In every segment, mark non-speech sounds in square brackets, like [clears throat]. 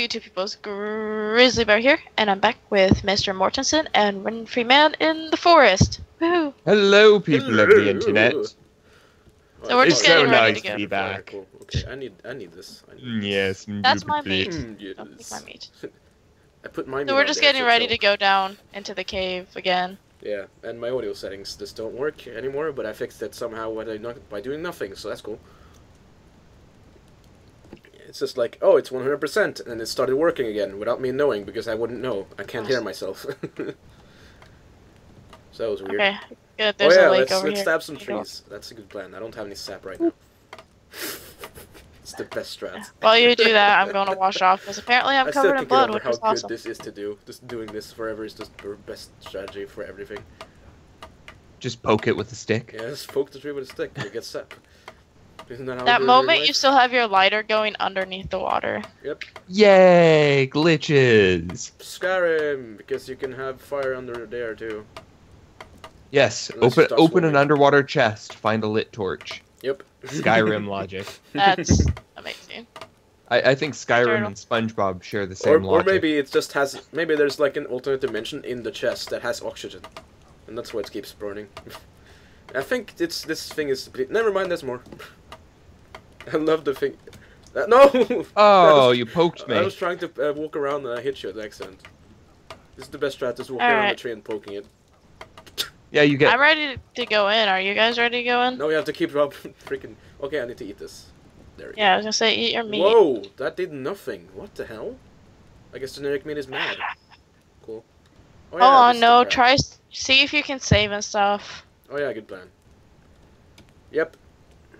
YouTube people, it's Grizzly Bear here, and I'm back with Mr. Mortensen and One Free Man in the forest. Woohoo! Hello, people of the internet. So we're It's just so getting ready nice to to go. be Alright, back. cool. Okay, I need I need this. I need Yes, That's my meat. Mm, Don't take my meat. [laughs] I put my meat So we're just getting ready chill. to go down into the cave again. Yeah, and my audio settings just don't work anymore, but I fixed it somehow by doing nothing, so that's cool. It's just like, oh, it's 100%, and it started working again without me knowing because I wouldn't know. I can't hear myself. [laughs] so that was weird. Okay, good. Oh There's yeah, a lake let's, over let's here. stab some There you go. trees. That's a good plan. I don't have any sap right now. [laughs] it's the best strat. While you do that, I'm going to wash [laughs] off because apparently I'm I still covered in can't blood, get which over how is good this is to do. Just doing this forever is just the best strategy for everything. Just poke it with a stick. Yeah, just poke the tree with a stick It gets get sap. Isn't that how That we do it in moment, you still have your lighter going underneath the water. Yep. Yay, glitches. Skyrim, because you can have fire under there too. Yes, Unless open you start open an underwater chest, find a lit torch. Yep. Skyrim [laughs] logic. That's [laughs] amazing. I, I think Skyrim Turtle. and SpongeBob share the same or logic. Or maybe it just has maybe there's like an alternate dimension in the chest that has oxygen, and that's why it keeps burning. [laughs] I think it's this thing is never mind. There's more. [laughs] I love the thing. Uh, no. [laughs] Oh, was- you poked me. I was trying to uh, walk around and I hit you at accident. This is the best strat, just walking around the tree and poking it. Yeah, you get. I'm ready to go in. Are you guys ready to go in? No, you have to keep [laughs] up freaking... Okay, I need to eat this. There we go. Yeah, I was gonna say eat your meat. Whoa, that did nothing. What the hell? I guess generic meat is mad. Cool. Oh, Hold on, no. Try s- see if you can save and stuff. Oh yeah, good plan. Yep.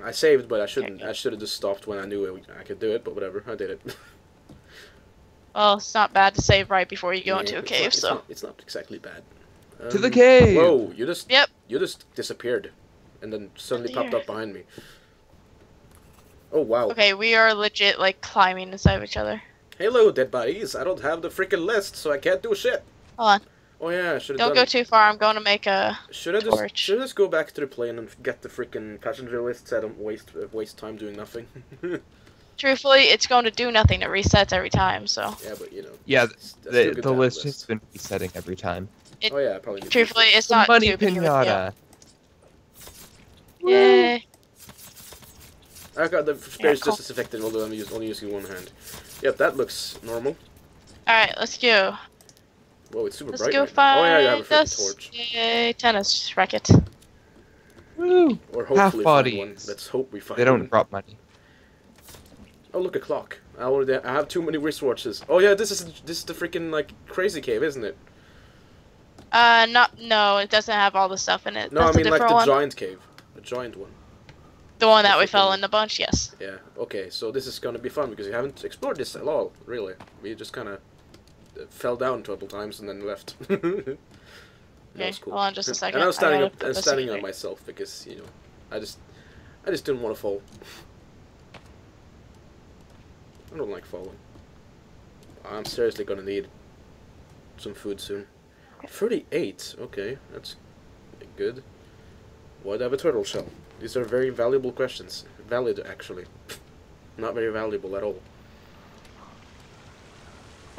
I saved, but I shouldn't. I should have just stopped when I knew I could do it, but whatever. I did it. [laughs] Well, it's not bad to save right before you go Yeah, into a cave. not- it's so not, it's not exactly bad. To the Um, cave! Whoa! You just Yep. you just disappeared, and then suddenly Oh, popped up behind me. Oh wow! okay, we are legit like climbing inside of each other. Hello, dead bodies. I don't have the freaking list, so I can't do shit. Hold on. Oh yeah, I should have Don't done. go too far. I'm going to make a. should I just torch. should I just go back to the plane and get the freaking passenger list so I don't waste uh, waste time doing nothing? [laughs] Truthfully, it's going to do nothing. It resets every time. So, Yeah, but you know. Yeah, it's- it's The, the to list has been resetting every time. it- Oh yeah, I probably. truthfully, it's The not money too big of a pinata. Yay! I got the spares cool. just as effective, although I'm us- only using one hand. Yep, that looks normal. All right, let's go. Whoa, it's super Let's bright. go right now. Oh yeah, have a find us torch. a tennis racket. Woo! Or hopefully Half find one. Let's hope we find They don't one. drop money. Oh look, a clock. I already I have too many wristwatches. Oh yeah, this is this is the freaking like crazy cave, isn't it? Uh, not no. It doesn't have all the stuff in it. No, That's I mean like the one. giant cave, the giant one. the one that we fell one. in a bunch. Yes. Yeah. Okay, so this is gonna be fun because we haven't explored this at all, really. We just kind of fell down a couple times and then left. [laughs] Okay, was cool. hold on just a second. And I was standing gotta up, and uh, standing on myself because you know, I just, I just didn't want to fall. I don't like falling. I'm seriously gonna need some food soon. Thirty-eight. Okay, that's good. Why do I have a turtle shell? These are very valuable questions. Valid, actually. [laughs] Not very valuable at all.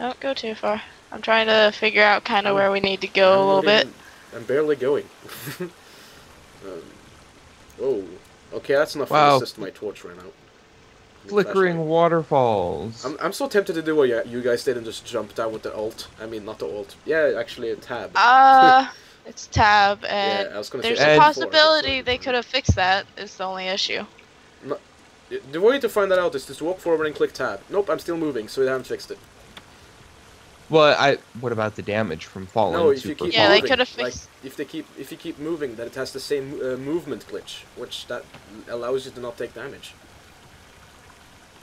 Don't go too far. I'm trying to figure out kind of where we need to go a I'm little bit. I'm barely going. [laughs] um, oh, okay, that's enough Wow. to assist my torch ran out. Flickering flashlight. waterfalls. I'm, I'm so tempted to do what you, you guys did and just jump down with the alt. I mean, not the alt. Yeah, actually a tab. Uh, [laughs] it's tab, and yeah, I was gonna there's say a And- before, possibility so- they could have fixed that. Is the only issue. The way to find that out is just walk forward and click tab. Nope, I'm still moving, so they haven't fixed it. Well, I. What about the damage from falling? No, if you super keep Yeah, they moving, could've like, fixed- if they keep if you keep moving, then it has the same uh, movement glitch, which that allows you to not take damage.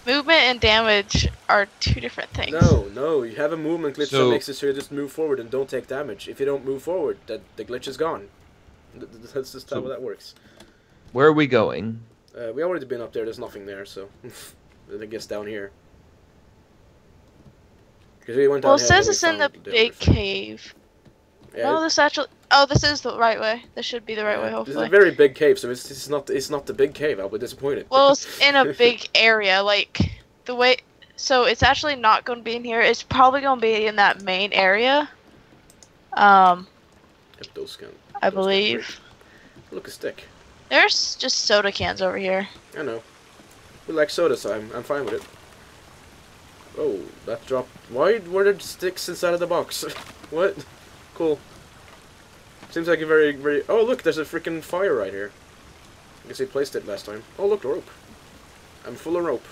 Movement and damage are two different things. No, no, you have a movement glitch So- that makes it so you just move forward and don't take damage. If you don't move forward, that the glitch is gone. Th- th- That's just how So- that works. Where are we going? Uh, we already been up there. There's nothing there, so [laughs] I guess down here. Because we went Well, it says it's in the big cave. Yeah, No, this actually. Oh, this is the right way. This should be the right way, yeah, This is hopefully. a very big cave, so it's, it's not it's not the big cave. I'll be disappointed. Well, it's [laughs] in a big area. Like the way. so it's actually not going to be in here. It's probably going to be in that main area. Um, Yep, those can. I those believe. Look, a stick. There's just soda cans over here. I know. We like soda, so I'm, I'm fine with it. Oh, that dropped. Why were there sticks inside of the box? [laughs] what? Cool. Seems like a very, very. Oh, look, there's a freaking fire right here. I guess he placed it last time. Oh, look, rope. I'm full of rope.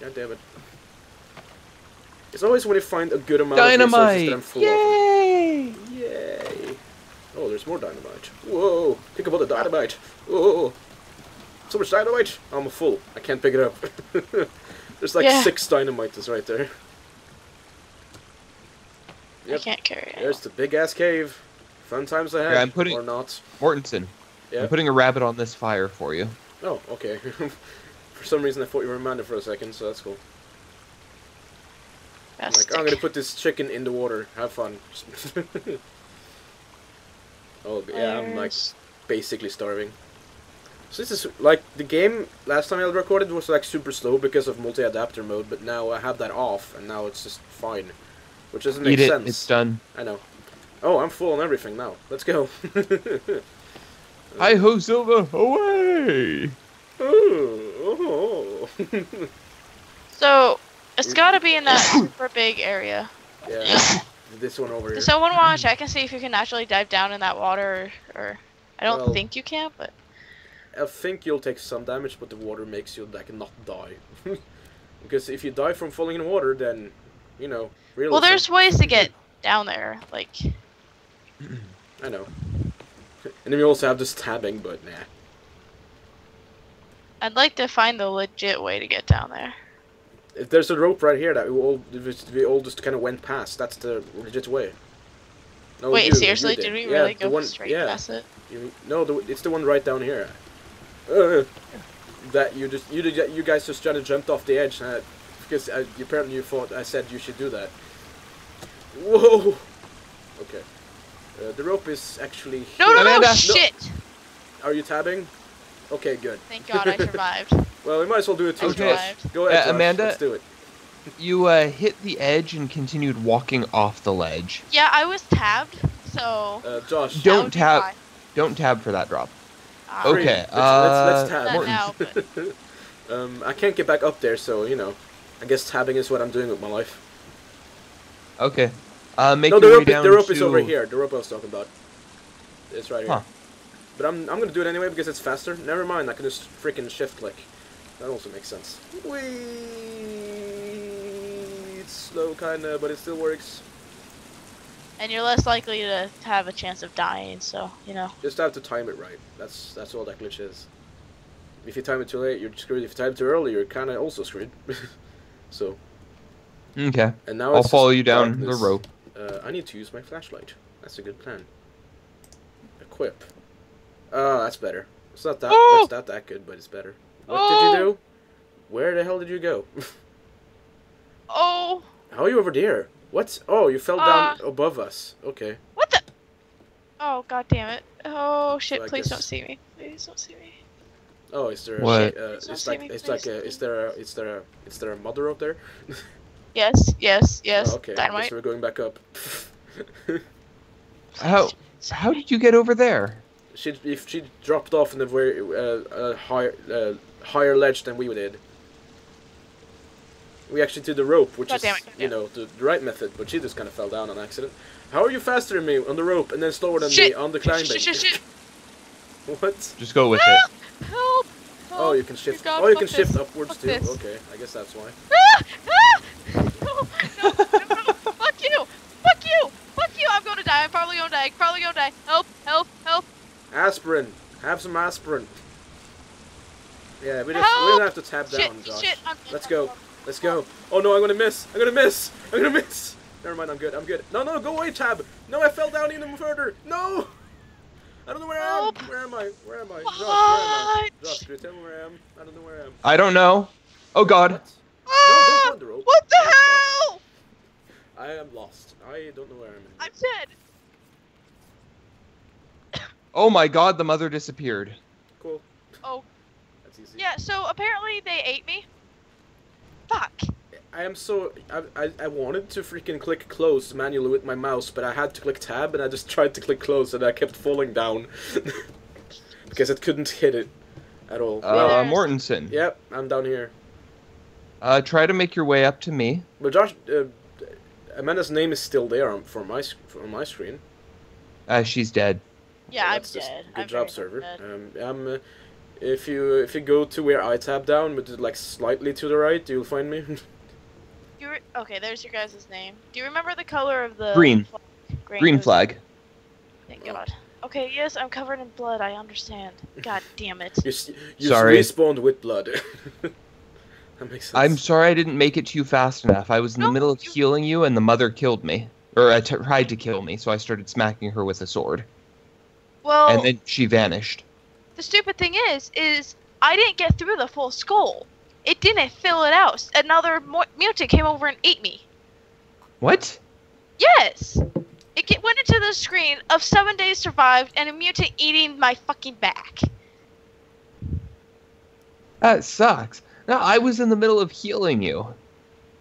God damn it. It's always when you find a good amount of resources that I'm Dynamite! full of. Yay! Yay! Oh, there's more dynamite. Whoa! Think about the dynamite. Whoa! So much dynamite! I'm full. I can't pick it up. [laughs] there's like Yeah. six dynamites right there. I can't carry it. There's the big ass cave. Fun times ahead. Here, I'm putting- Or not. Mortensen, Yeah. I'm putting a rabbit on this fire for you. Oh, okay. [laughs] for some reason I thought you were Amanda for a second, so that's cool. I'm That's like, I'm gonna put this chicken in the water. Have fun. [laughs] oh, yeah, I'm like basically starving. So this is like the game last time I recorded was like super slow because of multi-adapter mode, but now I have that off and now it's just fine, which doesn't make Eat it. sense. It's done. I know. Oh, I'm full on everything now. Let's go. [laughs] Hi ho, Silver! Away! oh, oh. [laughs] So it's got to be in that super big area. yeah, this one over here. Does someone want to check and see if you can actually dive down in that water, or, or I don't Well- think you can, but I think you'll take some damage, but the water makes you like not die. [laughs] because if you die from falling in water, then you know. Realism. well, there's ways to get down there. Like [clears throat] I know. [laughs] And then we also have the stabbing, but nah. I'd like to find the legit way to get down there. If there's a rope right here that we all we all just kind of went past, that's the legit way. No, Wait, you- you seriously? Did we really the go one- straight yeah, past it? You, no, the, it's the one right down here. Uh, [laughs] that you just you did- you guys just kind of jumped off the edge uh, because uh, apparently you thought I said you should do that. Whoa. Okay. Uh, the rope is actually. No, here. no, no! Shit! Are you tabbing? Okay, good. Thank God I survived. [laughs] Well, we might as well do it too. Okay. Josh. Go ahead, Uh, Josh. Amanda? Let's do it. You uh, hit the edge and continued walking off the ledge. yeah, I was tabbed, so. Uh, Josh. Don't tab- Don't tab for that drop. Ah, Free. Okay, Let's, let's, let's uh, tab. Not now, but um, I can't get back up there, so you know. I guess tabbing is what I'm doing with my life. Okay. Uh, make no, the your way rope, is, down the rope is over here. The rope I was talking about. It's right here. Huh. But I'm, I'm gonna do it anyway because it's faster. Never mind, I can just freaking shift click. That also makes sense. Whee! It's slow kinda, but it still works. And you're less likely to have a chance of dying, so you know. Just have to time it right. That's that's all that glitch is. If you time it too late, you're screwed. If you time it too early, you're kinda also screwed. [laughs] so, Okay. and now I'll follow you down darkness. the rope. Uh, I need to use my flashlight. That's a good plan. Equip. Ah, that's better. It's not that. Oh! That's not that good, but it's better. What did you Oh! do? Where the hell did you go? [laughs] Oh, How are you over there? What? Oh, you fell down above us. Okay. what the? Oh, god damn it. Oh shit, So please guess- don't see me. Please don't see me. Oh, is there? What? A, uh, it's like me, it's like a, is there a is there a is there a mother up there? [laughs] Yes, yes, yes. Oh, okay. I guess we're going back up. [laughs] How how did you get over there? she if she dropped off in a very uh, uh, higher uh, higher ledge than we did. We actually did the rope, which God is damn it, God you know the, the right method, but she just kind of fell down on accident. How are you faster than me on the rope and then slower than Shit! me on the climbing? Shit, shit, shit. [laughs] what? Just go with it. Help! Help! Oh, you can shift. God, oh, you fuck can shift upwards Fuck too. this. Okay, I guess that's why. Ah! Ah! [laughs] No, no, no, no, fuck you! Fuck you! Fuck you! I'm gonna die. I'm probably gonna die. I'm probably gonna die. Help! Help! Help! Aspirin. Have some aspirin. Yeah, we just we Help! don't have to tap Shit! down, Josh. Shit! I'm, Let's go. Let's go. Oh no, I'm gonna miss. I'm gonna miss. I'm gonna miss. Never mind, I'm good. I'm good. No, no, go away, Tab. No, I fell down even further. No. I don't know where I am. Where am I? Where am I? Josh, where am I? Josh, can you tell me where I am? I don't know where I am. I don't know. Oh God. What? Ah! don't go the. What the hell? I am lost. I don't know where I am. I'm dead. [coughs] Oh my God. The mother disappeared. Cool. Oh, That's easy. yeah. So apparently they ate me. Fuck. I am so I, I I wanted to freaking click close manually with my mouse, but I had to click tab, and I just tried to click close, and I kept falling down [laughs] because it couldn't hit it at all. Uh, there's- Mortensen, Yep, I'm down here. uh, try to make your way up to me. But Josh, uh, Amanda's name is still there on, for my sc- for my screen. Uh, she's dead. Yeah, I'm dead. Good I'm job, server. dead. Um, um, uh, if you if you go to where I tap down, but like slightly to the right, you'll find me. [laughs] You re- okay, there's your guys' name. Do you remember the color of the Green. flag? Green okay. flag. Thank God. Okay, yes, I'm covered in blood. I understand. God damn it. you s- you Sorry. respawned with blood. [laughs] that makes sense. I'm sorry I didn't make it to you fast enough. I was in the middle of you- healing you, and the mother killed me. Or uh, t- tried to kill me, so I started smacking her with a sword. Well, And then she vanished. The stupid thing is, is I didn't get through the full skull. It didn't fill it out. Another mo- mutant came over and ate me. What? Yes. It get, went into the screen of seven days survived and a mutant eating my fucking back. That sucks. No, I was in the middle of healing you.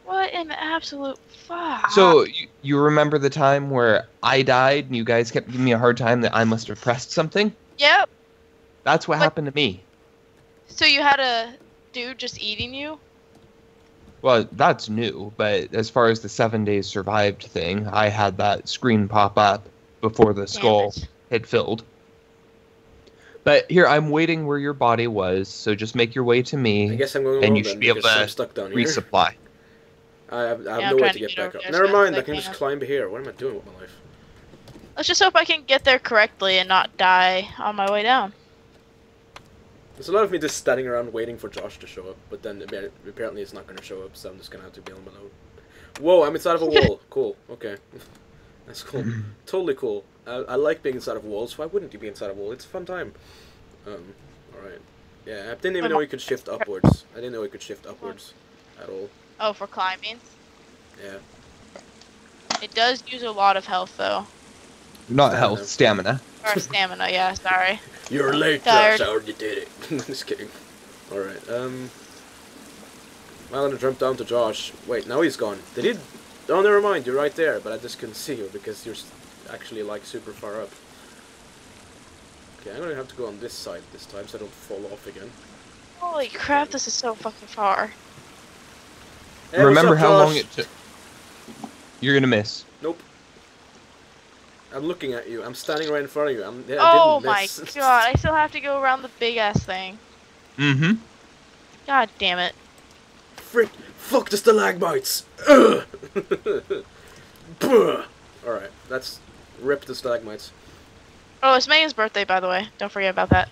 What an absolute fuck. So you, you remember the time where I died and you guys kept giving me a hard time that I must have pressed something? Yep. That's what But- happened to me. So you had a dude just eating you? Well, that's new, but as far as the seven days survived thing, I had that screen pop up before the Damn skull it. had filled. But here, I'm waiting where your body was, so just make your way to me. I me, guess I'm going and you should be able I'm to stuck down here. resupply. I have, I have Yeah, no way to to get get back up. Never mind, I I can just can. climb here. What am I doing with my life? Let's just hope I can get there correctly and not die on my way down. There's a lot of me just standing around waiting for Josh to show up, but then apparently it's not going to show up, so I'm just going to have to be on my own. Whoa, I'm inside of a [laughs] wall. cool. Okay. [laughs] That's cool. [clears throat] totally cool. I, I like being inside of walls. Why wouldn't you be inside of a wall? It's a fun time. Um, alright. Yeah, I didn't even know you could shift upwards. I didn't know you could shift upwards at all. Oh, for climbing? Yeah. It does use a lot of health, though. Not Stamina. health, stamina. Or stamina, yeah, sorry. You're late, Tired. Josh. I already did it. [laughs] just kidding. Alright, um... I'm gonna jump down to Josh. Wait, now he's gone. Did he... Oh, never mind. You're right there, but I just couldn't see you because you're actually, like, super far up. Okay, I'm gonna have to go on this side this time so I don't fall off again. Holy crap, this is so fucking far. Hey, Remember up, how long it took? You're gonna miss. Nope. I'm looking at you. I'm standing right in front of you. I'm, yeah, oh I didn't my miss. [laughs] god, I still have to go around the big ass thing. Mm-hmm. God damn it. Frick! Fuck the stalagmites! Ugh! [laughs] Buh! Alright, that's rip the stalagmites. Oh, it's Megan's birthday, by the way. Don't forget about that.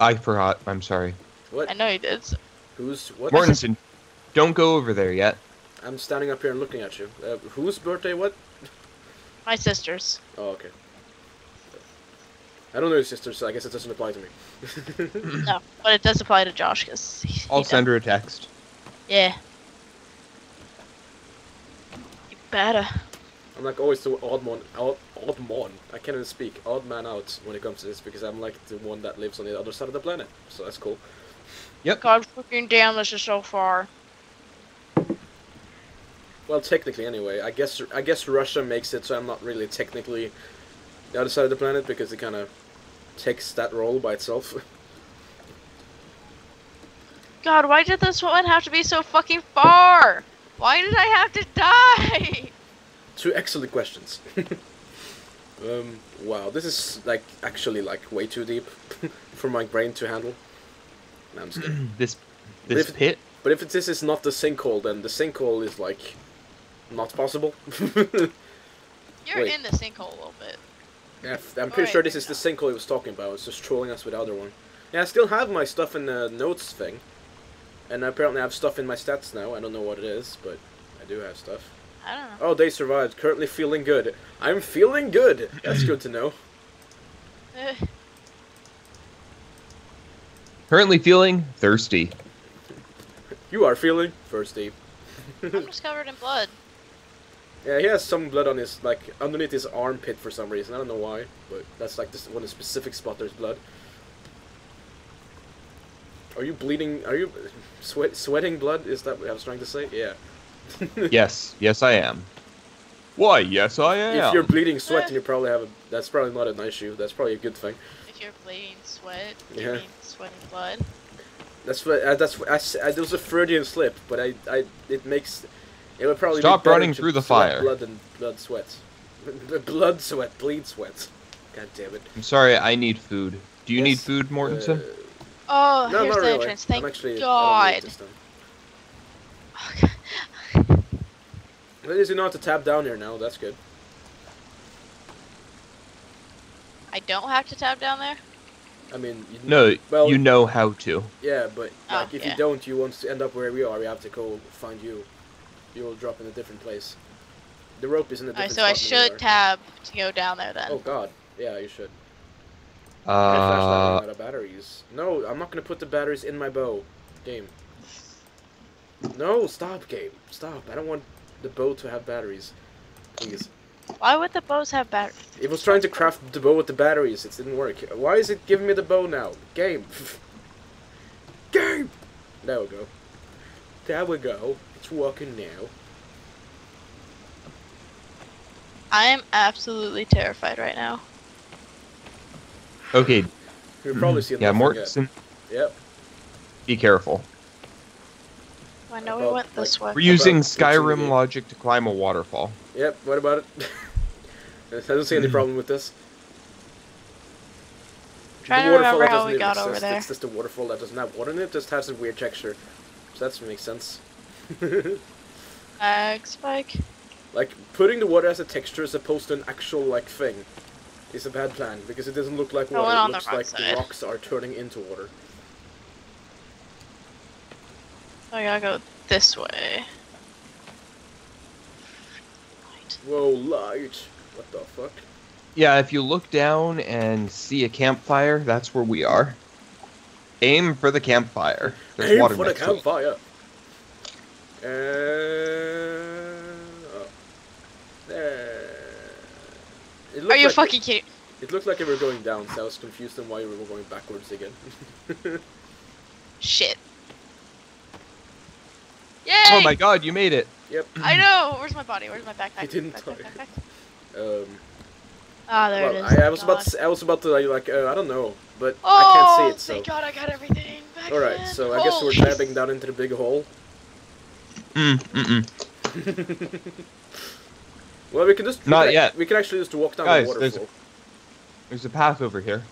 I forgot. I'm sorry. What? I know you did. Who's what? Mortensen, don't go over there yet. I'm standing up here and looking at you. Uh, whose birthday? What? My sister's. Oh, okay. I don't know your sister, so I guess it doesn't apply to me. [laughs] No, but it does apply to Josh, because he, I'll he send her a text. Yeah. You better. I'm like always the odd one, odd, odd man. I can't even speak. Odd man out when it comes to this because I'm like the one that lives on the other side of the planet. So that's cool. Yep. God freaking damn, this is so far. Well, technically, anyway. I guess I guess Russia makes it so I'm not really technically the other side of the planet because it kind of takes that role by itself. [laughs] God, why did this one have to be so fucking far? Why did I have to die? Two excellent questions. [laughs] um, wow, this is like actually like way too deep [laughs] for my brain to handle. No, I'm just kidding. [clears throat] This But this if- pit. But if this is not the sinkhole, then the sinkhole is like not possible. [laughs] You're Wait. in the sinkhole a little bit. yeah, f- I'm pretty Alright, sure this maybe is the sinkhole he was talking about. It's just trolling us with the other one. Yeah, I still have my stuff in the notes thing, and apparently I have stuff in my stats now. I don't know what it is, but I do have stuff. I don't know. Oh, they survived. Currently feeling good. I'm feeling good. That's good to know. [laughs] Currently feeling thirsty. You are feeling thirsty. I'm just covered in blood. Yeah, he has some blood on his like underneath his armpit for some reason. I don't know why, but that's like this one specific spot. There's blood. Are you bleeding? Are you sweat sweating blood? Is that what I was trying to say? Yeah. [laughs] Yes, yes I am. Why? Yes I am. If you're bleeding sweat, then you probably have a. That's probably not an issue. That's probably a good thing. If you're bleeding sweat, Yeah. you mean sweating blood. That's what. Uh, that's what. I, s- I, there was a Freudian slip, but I. I. It makes. It would probably. be Stop better running through the fire. Blood and blood sweats. [laughs] blood sweat, bleed sweats. God damn it. I'm sorry, I need food. Do you need food, Mortensen? Uh, Oh, no, here's not the really. entrance. Thank I'm actually, God. I don't need this time. At least you know how to tap down here now. That's good. I don't have to tap down there. I mean, you, No, Well- you know how to. Yeah, but Oh, like if yeah. you don't, you won't end up where we are. We have to go find you. You will drop in a different place. The rope is in a Alright, different so I spot than we should are. tab to go down there then. Oh God, yeah, you should. My flashlight Uh, out of batteries. No, I'm not gonna put the batteries in my bow. Game. No, stop, game. Stop. I don't want the bow to have batteries. Please. Why would the bows have batteries? It was trying to craft the bow with the batteries. It didn't work. Why is it giving me the bow now? Game. [laughs] Game. There we go. There we go. It's working now. I am absolutely terrified right now. okay, You'll probably see Mm-hmm. yeah, nothing. Mortensen, Yep. be careful. I know we went this way. We're using Skyrim the- logic to climb a waterfall. Yep. What about it? [laughs] I don't see any problem with this. Trying The to waterfall remember how we even got over there. It's just a waterfall that doesn't have water in it. Just has a weird texture. So that makes sense. [laughs] Ag spike. like putting the water as a texture as opposed to an actual like thing is a bad plan because it doesn't look like water. It on the looks wrong like the rocks are turning into water. Oh, so I gotta go this way. Right. Whoa, light! What the fuck? Yeah, if you look down and see a campfire, that's where we are. Aim for the campfire. There's Aim water for the next to campfire. Uh, oh. There. It looked Are you like fucking kidding? It looked like we were going down, so I was confused on why we were going backwards again. [laughs] Shit. Yay! Oh my god, you made it! yep. I know. Where's my body? Where's my backpack? He didn't Backpack, die. backpack. Um, Ah, there well, it is. I, I was Thank about to, I was about to like, like uh, I don't know, but Oh, I can't see it. So thank God I got everything back all right, so I guess we're Holy tabbing down into the big hole. Mm, mm-mm. well, we can just we Not can, yet. We can actually just walk down Guys, the there's- waterfall. There's a path over here.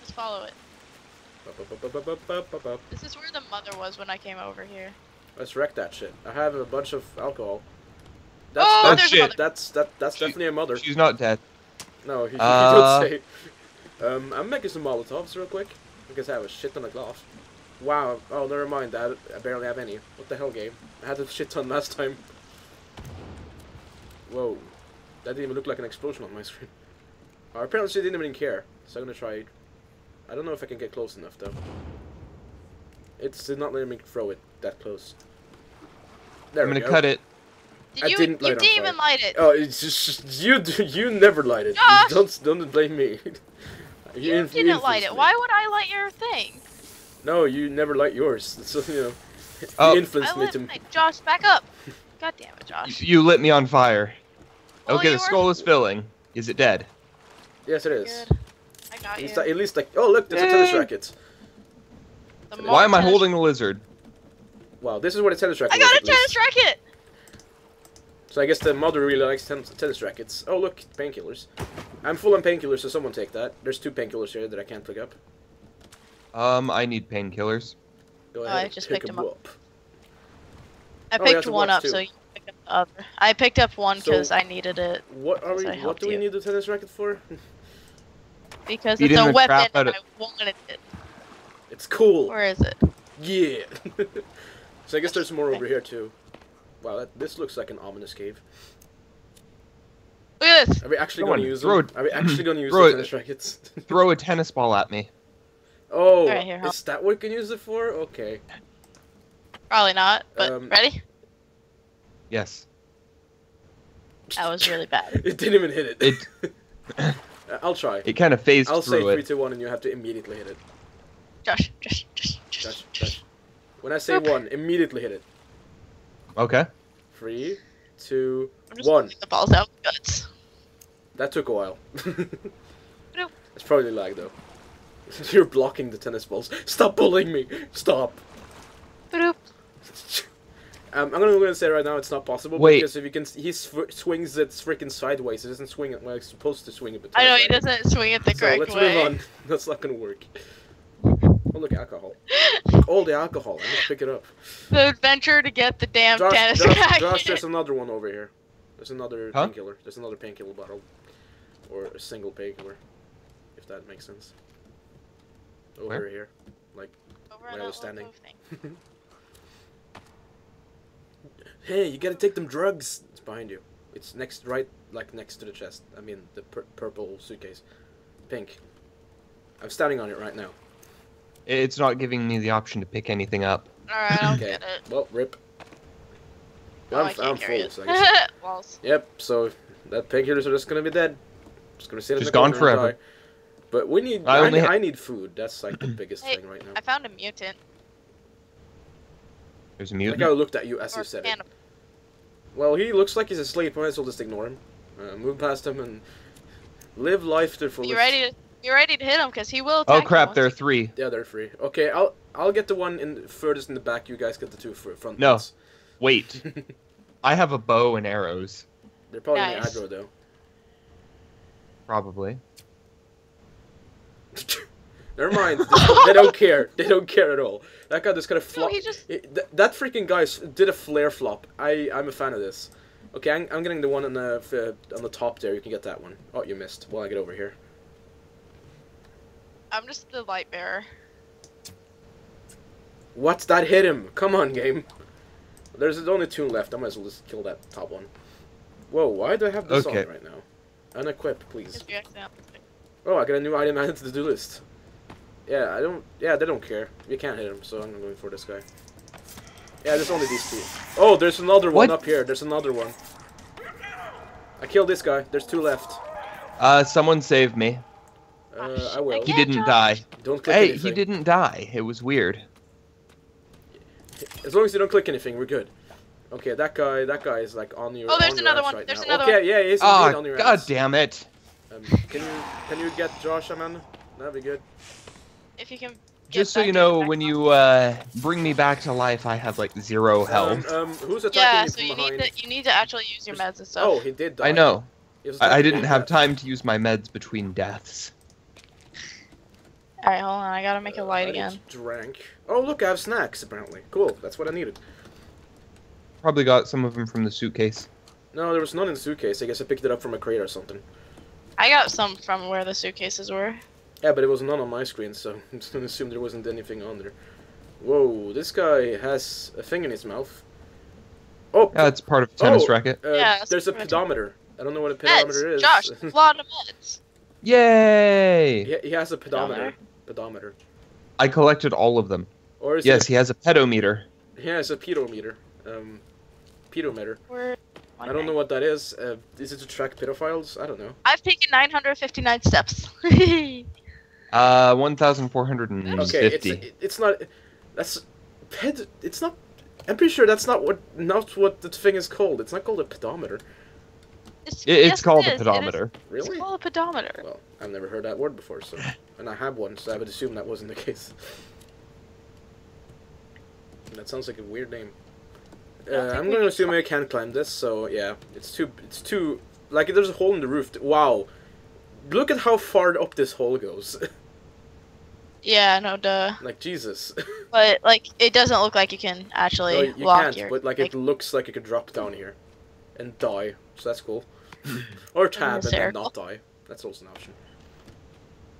Let's follow it. This is where the mother was when I came over here. Let's wreck that shit. I have a bunch of alcohol. That's, Oh, that's, there's a shit. mother. that's that that's She- definitely a mother. She's not dead. No, he, Uh, he did say. [laughs] Um, I'm making some Molotovs real quick because I have a shit ton of glass. Wow. Oh, never mind. I, I barely have any. What the hell, game? I had a shit ton last time. Whoa. That didn't even look like an explosion on my [laughs] screen. Uh, apparently she didn't even care. So I'm gonna try. I don't know if I can get close enough though. It's did not let me throw it that close. There I'm we gonna go. cut it. Did I you? didn't light you didn't even light it. Oh, it's just you. do- [laughs] You never light it. Josh! Don't don't blame me. [laughs] you inf- didn't light it. me. Why would I light your thing? No, you never light yours. [laughs] So you know, Oh. you influenced I me lit to. mine. Josh, back up. God damn it, Josh. you lit me on fire. Well, okay, you the were- skull is filling. Is it dead? Yes, it is. Good. I got At you. at least like, oh look, there's a tennis racket. The Why am I holding the lizard? Wow, this is what a tennis racket. I got was, a at least. tennis racket. So I guess the mother really likes ten- tennis rackets. Oh look, painkillers. I'm full on painkillers, so someone take that. There's two painkillers here that I can't pick up. Um, I need painkillers. Go Oh, I just pick picked 'em him up. up. I Oh, picked a one watch, up, too. so you pick up the other. I picked up one So- because I needed it What are we? What do we you. need the tennis racket for? because Beat it's a weapon and of- I wanted it. It's cool. Where is it? Yeah. [laughs] so I guess there's more over here too. Wow, that, this looks like an ominous cave. Look at this. Are we actually going to use throw them? it. Are we actually going to [clears throat] use Throw the it. tennis rackets? [laughs] Throw a tennis ball at me. Oh, Alright, here, is that what we can use it for? Okay. Probably not. But Um, ready? Yes. That was really bad. [laughs] It didn't even hit it. It [laughs] I'll try. it kind of phased I'll say through three, it. two, one, and you have to immediately hit it. Josh, Josh, Josh, Josh, Touch, Josh. When I say Boop. one, immediately hit it. Okay. Three, two, I'm just one. the balls out. Guts. That took a while. [laughs] No. It's probably lag though. [laughs] You're blocking the tennis balls. Stop bullying me. Stop. Ba-doop. [laughs] Um, I'm gonna go and say right now it's not possible Wait. because if you can, he sw- swings it freaking sideways. He doesn't swing it like he's supposed to swing it. But I know he doesn't swing it the right. So correct let's way. move on. [laughs] That's not gonna work. Oh look, alcohol. All the alcohol. I must pick it up. The adventure to get the damn Josh, tennis Josh, racket. Josh, there's another one over here. There's another Huh? painkiller. There's another painkiller bottle, or a single painkiller, if that makes sense. Over Where? here. Over Where I was standing. [laughs] Hey, you gotta take them drugs. It's behind you. It's next, right, like next to the chest. I mean, the pur- purple suitcase, pink. I'm standing on it right now. It's not giving me the option to pick anything up. Alright, I'll Okay. get it. Well, rip. Oh, I'm, I can't I'm carry full, it. so I [laughs] guess. Walls. Yep. So that painkillers are just gonna be dead. Just gonna sit in Just the gone corner and forever. Die. But we need. I I, only need, ha- I need food. That's like the [clears throat] biggest Hey, thing right now. I found a mutant. There's a Like mutant. I looked at you as Or you said it. Well, he looks like he's asleep. Might as well just ignore him. Uh, move past him and live life to the fullest. You ready to? You ready to hit him? Cause he will. Oh attack you crap! once There are three. Yeah, they're three. Okay, I'll I'll get the one in furthest in the back. You guys get the two fr- front. No. ones. Wait. [laughs] I have a bow and arrows. They're probably Nice. aggro though. Probably. [laughs] Never mind. they don't care. They don't care at all. That guy just kind of No, he just. It- th- that freaking guy did a flare flop. I I'm a fan of this. Okay, I'm, I'm getting the one on the f- on the top there. You can get that one. Oh, you missed. Well, I get over here. I'm just the light bearer. What? That hit him. Come on, game. There's only two left. I might as well just kill that top one. Whoa, why do I have this Okay. on right now? Unequip, please. Just be accident. Oh, I got a new item added [laughs] to the do list. Yeah, I don't. Yeah, they don't care. You can't hit him, so I'm going for this guy. Yeah, there's only these two. Oh, there's another one up here. There's another one. I killed this guy. There's two left. Uh, someone saved me. Uh, I will. He didn't Josh. die. Don't click Hey, anything. he didn't die. It was weird. As long as you don't click anything, we're good. Okay, that guy. That guy is like on your. Oh, there's on your another ass one, Right there's now. another okay, yeah, he's indeed on your god ass. damn it. Um, can you can you get Josh, Amanda? That'd be good. If you can. Just so you know, when you uh, bring me back to life, I have like zero health. Um, um, who's attacking Yeah, so you behind? need to you need to actually use your meds and stuff. Oh, he did die. I know. I, I didn't have time to use my meds between deaths. All right, hold on. I gotta make that. a light I again. just Drank. Oh, look, I have snacks apparently. Cool, that's what I needed. Probably got some of them from the suitcase. No, there was none in the suitcase. I guess I picked it up from a crate or something. I got some from where the suitcases were. Yeah, but it was none on my screen, so [laughs] I'm just gonna assume there wasn't anything on there. Whoa, this guy has a thing in his mouth. Oh, Yeah, it's part of a tennis Oh. racket. uh, Yeah, there's a pretty much it. pedometer. I don't know what a pedometer Meds, is. Josh, [laughs] a lot of meds. Yay! he, he has a pedometer. Pedometer? Pedometer. I collected all of them. Or is Yes, it? he has a pedometer. He has a pedometer. Um, pedometer. We're I don't know what that is. Uh, is it to track pedophiles? I don't know. I've taken 959 steps. [laughs] Uh, 1,450. Okay, it's it's not. That's ped. It's not. I'm pretty sure that's not what not what the thing is called. It's not called a pedometer. it's, It- it's yes, it called is, a it is- pedometer. Really? It's called a pedometer. Well, I've never heard that word before, so and I have one, so I would assume that wasn't the case. That sounds like a weird name. I Uh, think I'm going to assume I can't climb this, so yeah, it's too it's too like there's a hole in the roof. Wow, look at how far up this hole goes. [laughs] Yeah, no duh. like Jesus. [laughs] But like, it doesn't look like you can actually no, you walk can't, here. but like, it looks like you could drop down here, and die. So that's cool. [laughs] or tab and then not die. That's also an option.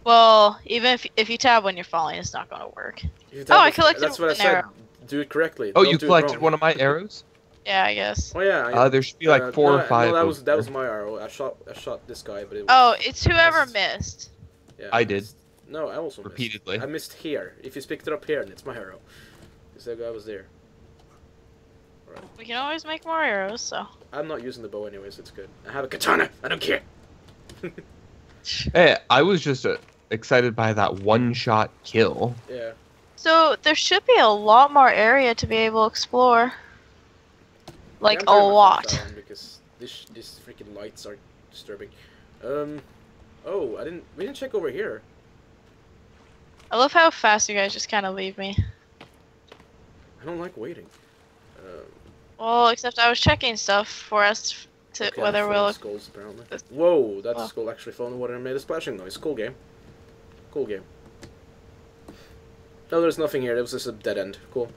Well, even if if you tab when you're falling, it's not gonna work. Oh, I collected That's what I said. arrow. Do it correctly. Oh, Don't you collected one of my arrows? [laughs] Yeah, I guess. Oh yeah. I, Uh, there should be like uh, four no, or five. No, that was that was my arrow. I shot I shot this guy, but it was. Oh, it's whoever Missed. missed. Yeah, I did. missed. No, I also missed. Repeatedly. I missed here. If you picked it up here, then it's my arrow. Because that guy was there. We can always make more arrows, so. I'm not using the bow anyways. It's good. I have a katana. I don't care. [laughs] Hey, I was just uh, excited by that one-shot kill. Yeah. So there should be a lot more area to be able to explore. like Yeah, a lot. Because this these freaking lights are disturbing. Um. Oh, I didn't. We didn't check over here. I love how fast you guys just kind of leave me. I don't like waiting. Um, Well, except I was checking stuff for us to okay, whether we'll. skulls apparently. Whoa, that Oh. skull actually fell in the water and made a splashing noise. Cool game. Cool game. No, there's nothing here. It was just a dead end. Cool.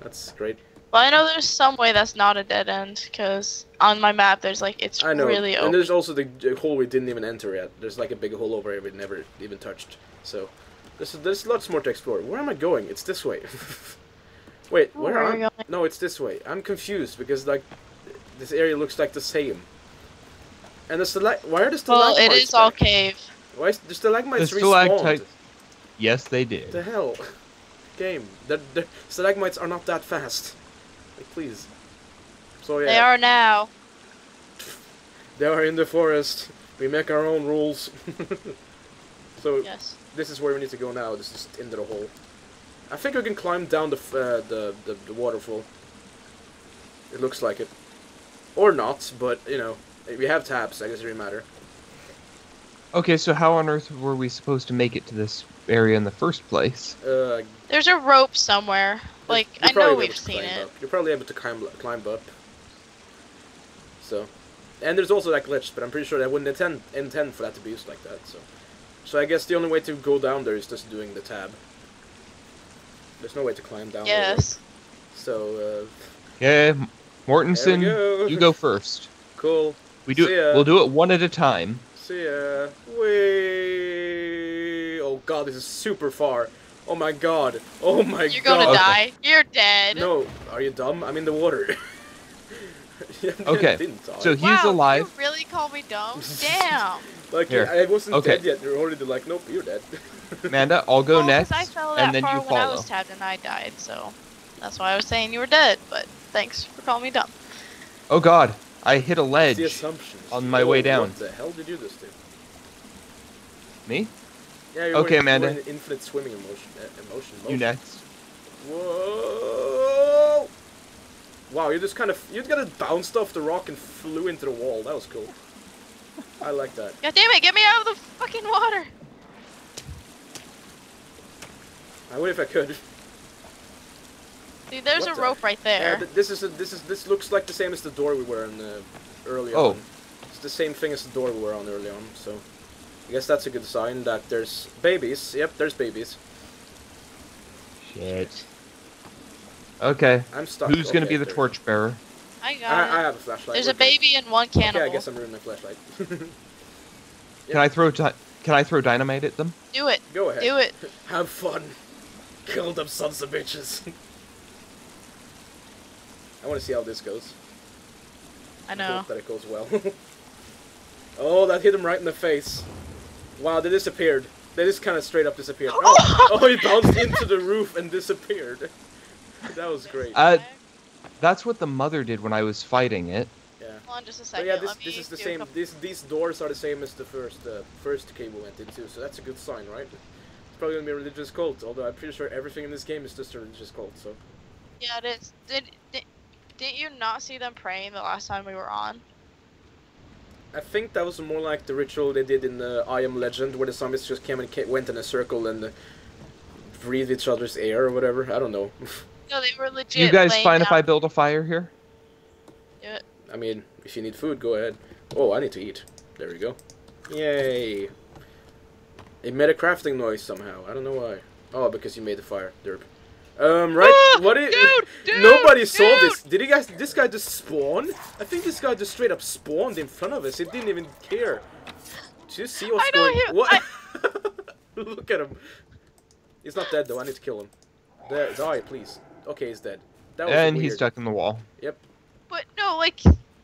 That's great. Well, I know there's some way that's not a dead end because on my map there's like it's I know. really and there's also the the hole we didn't even enter yet. There's like a big hole over here we never even touched. So there's there's lots more to explore. Where am I going? It's this way. [laughs] Wait, Oh, where where are am we going? No, it's this way. I'm confused because like this area looks like the same. And the stalag- why are the well, stalagmites it is all cave. Why is the stalagmites The respawned? stalactites- Yes, they did. The hell? Game. The, the stalagmites are not that fast. Like, please. So yeah. They are now. They are in the forest. We make our own rules. [laughs] so Yes. this is where we need to go now. This is into the hole. I think we can climb down the f- uh, the, the the waterfall. It looks like it, or not. But you know, we have tabs. I guess it doesn't matter. Okay, so how on earth were we supposed to make it to this area in the first place? Uh, There's a rope somewhere. Like I know we've seen it. Up. You're probably able to climb climb up. So, and there's also that glitch, but I'm pretty sure I wouldn't intend intend for that to be used like that. So, so I guess the only way to go down there is just doing the tab. There's no way to climb down. there, Yes. So, uh, Yeah, M- Mortensen, go. you go first. cool. We do it. We'll do it one at a time. See ya. Way. Oh god, this is super far. Oh my god. Oh my god. You're gonna Okay. die. You're dead. No, are you dumb? I'm in the water. [laughs] Okay, so he- wow, He's alive. You really call me dumb? [laughs] Damn. like Here. I wasn't Okay. dead yet. You're already like, nope, you're dead. [laughs] Amanda, I'll go well, 'cause next, I fell that and then far you when I was tabbed and I died, so that's why I was saying you were dead. But thanks for calling me dumb. Oh God, I hit a ledge. on my Oh, way down. What the hell did you do this to? Me? Yeah, you're Okay, going, Amanda. You're in infinite swimming emotion. Uh, emotion. You next. Whoa! Wow, you just kind of you kind of bounced off the rock and flew into the wall. That was cool. [laughs] I like that. God damn it! Get me out of the fucking water. I would if I could. Dude, there's What a the- rope right Yeah, there. th- this is a, this is this looks like the same as the door we were on uh, early Oh. on. It's the same thing as the door we were on early on. So I guess that's a good sign that there's babies. Yep, there's babies. Shit. Okay, I'm stuck. who's gonna be the there we torchbearer? I got I, I it. have a flashlight. There's we're a good. baby and one cannibal. Okay, I guess I'm ruining my flashlight. [laughs] Can I throw? Can I throw dynamite at them? Do it. Go ahead. Do it. [laughs] Have fun. Kill them sons of bitches. [laughs] I want to see how this goes. I know. Hope that it goes well. [laughs] oh, that hit him right in the face. Wow, they disappeared. They just kind of straight up disappeared. Oh, [laughs] oh, he bounced into the roof and disappeared. [laughs] That was great. Uh, That's what the mother did when I was fighting it. yeah. Hold on just a So second. yeah, this this is the same. These these doors are the same as the first uh, first cave we went into. So that's a good sign, right? It's probably gonna be a religious cult. Although I'm pretty sure everything in this game is just a religious cult. So Yeah, it is. Did, did didn't you not see them praying the last time we were on? I think that was more like the ritual they did in the I Am Legend, where the zombies just came and ca- went in a circle and uh, breathed each other's air or whatever. I don't know. [laughs] No, they were legit. you guys laying fine if I build a fire here? Do it. I mean, if you need food, go ahead. Oh, I need to eat. There we go. Yay! It made a crafting noise somehow. I don't know why. Oh, because you made the fire. Derp. Um, right? Ah, what is? dude, [laughs] dude, Nobody saw this. Did you guys? This guy just spawn? I think this guy just straight up spawned in front of us. He didn't even care. Did you see what's I know, going? he- what? [laughs] Look at him. He's not dead though. I need to kill him. There, die, please. Okay, he's dead. That was And weird. he's stuck in the wall. Yep. But no, like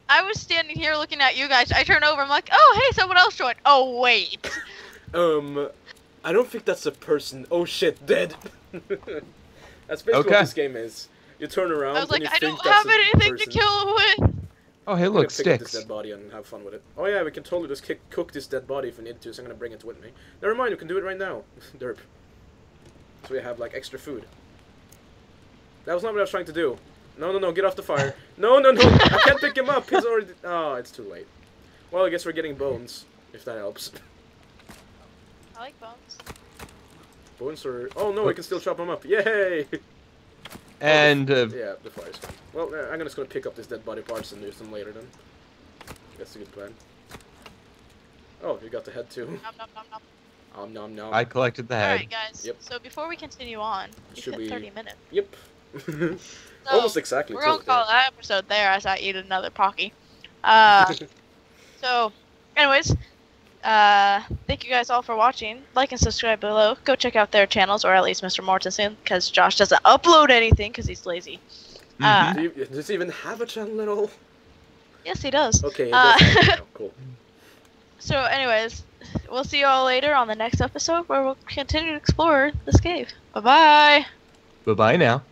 I was standing here looking at you guys. I turn over. I'm like, oh hey, someone else joined. Oh wait. [laughs] Um, I don't think that's a person. Oh shit, dead. That's basically Okay. what this game is. You turn around I was like, and you I don't have a anything to kill him with. Oh, hey, I'm look, gonna pick up this dead body and have fun with it. Oh yeah, we can totally just kick, cook this dead body if we need to. So I'm gonna bring it with me. Never mind, we can do it right now. [laughs] Derp. So we have like extra food. That was not what I was trying to do. No, no, no, get off the fire. [laughs] No, no, no, I can't pick him up. He's already. Oh, [laughs] it's too late. Well, I guess we're getting bones, if that helps. I like bones. Bones are. Oh no, we can still chop them up. Yay! [laughs] And uh, Yeah, the fire's gone. Well, uh, I'm just gonna just go pick up these dead body parts and use them later then. That's a good plan. Oh, you got the head too. Nom, nom, nom, nom. Om nom nom. I collected the head. Alright, guys. Yep. So before we continue on, we Should hit we- 30 minutes. Yep. [laughs] So Almost exactly. We're gonna call that episode there as I eat another Pocky. Uh, [laughs] so, anyways, uh, thank you guys all for watching. Like and subscribe below. Go check out their channels, or at least Mr. Mortensen, because Josh doesn't upload anything because he's lazy. Uh, Do you, does he even have a channel at all? yes, he does. Okay, it Uh, does have now. cool. So, anyways, we'll see you all later on the next episode where we'll continue to explore this cave. Bye bye. Bye bye now.